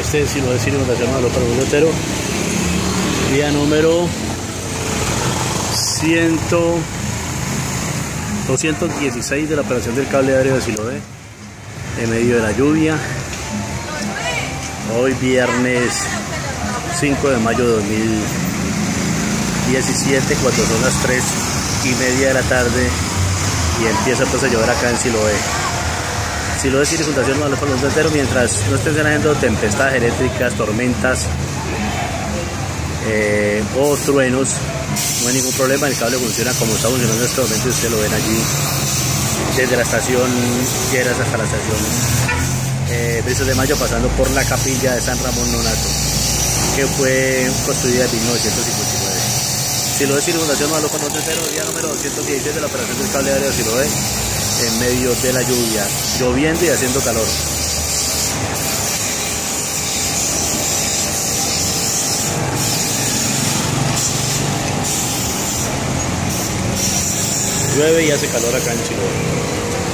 Este es lo decir inundación de para un Otero. Día número 100, 216 de la operación del cable aéreo de Siloé en medio de la lluvia. Hoy viernes 5 de mayo de 2017, cuando son las 3 y media de la tarde y empieza pues a llover acá en Siloé. Siloé tiene fundación no por los entero mientras no estén haciendo tempestades eléctricas, tormentas eh, o truenos, no hay ningún problema, el cable funciona como está funcionando en este momento, ustedes lo ven allí desde la estación Lleras hasta la estación eh, de Mayo pasando por la capilla de San Ramón Nonato que fue construida en 1959. Siloé tiene fundación no con entero, día número 216 de la operación del cable aéreo Siloé en medio de la lluvia, lloviendo y haciendo calor. Llueve y hace calor acá en Chihuahua.